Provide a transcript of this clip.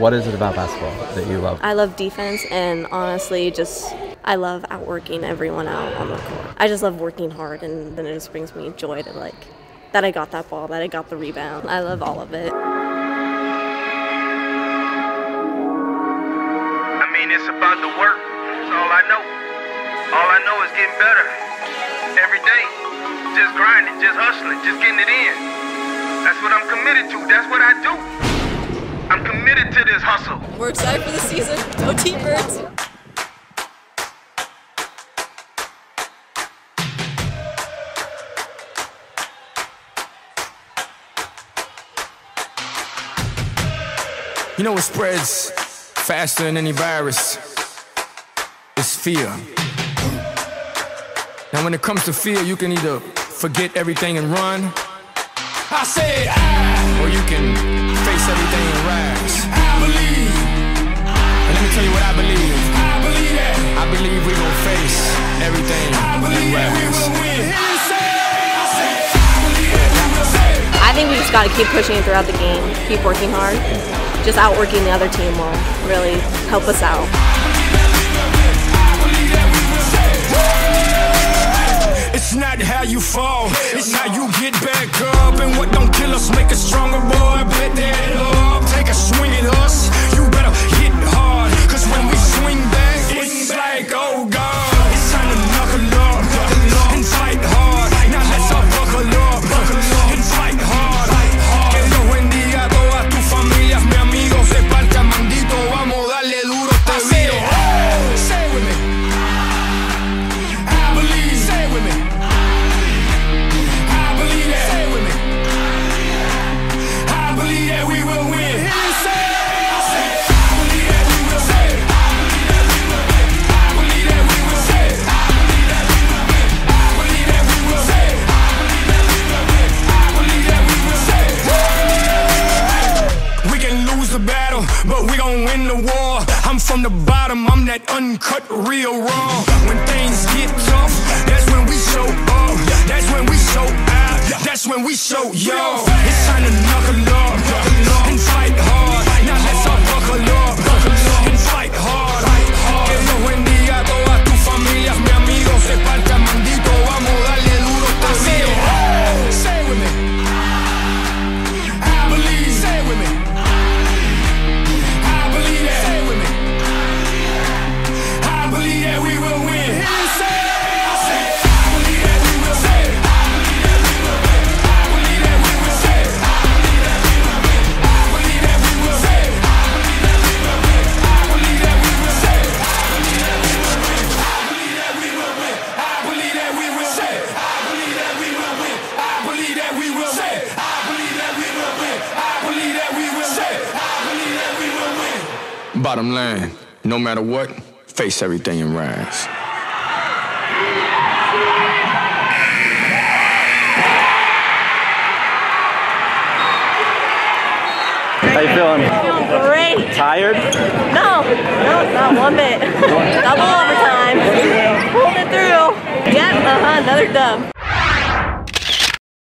What is it about basketball that you love? I love defense and honestly just I love outworking everyone out on the court. I just love working hard and then it just brings me joy to like that I got that ball, that I got the rebound. I love all of it. I mean, it's about the work. That's all I know. All I know is getting better every day. Just grinding, just hustling, just getting it in. That's what I'm committed to. That's what I do. I'm to this hustle. We're excited for the season. Go T-Birds! You know what spreads faster than any virus? It's fear. Now, when it comes to fear, you can either forget everything and run. I said, ah. I, or you can face everything and rise. I believe. And let me tell you what I believe. I believe that. I believe we gon' face everything I believe and rise. That we will win. I think we just got to keep pushing it throughout the game, keep working hard. Just outworking the other team will really help us out. It's not how you fall, it's how you get back up. And what don't kill us make us stronger, boy. Bet that up. Take a swing gon' win the war. I'm from the bottom, I'm that uncut, real raw. When things get tough, that's when we show up. That's when we show out. That's when we show yo. It's time to knuckle up and fight hard. Bottom line, no matter what, face everything and rise. How you feeling? Feeling great. Tired? No, no, not one bit. Double overtime. Pulled it through. Yep, uh-huh, another dub.